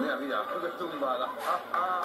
Minha vida, tudo é tumbada. Ah, ah.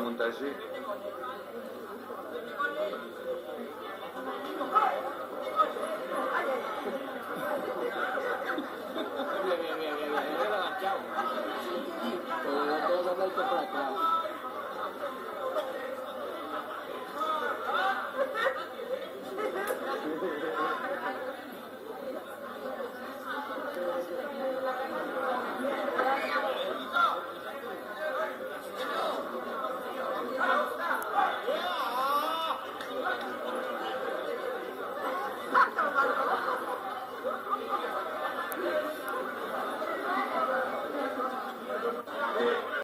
montage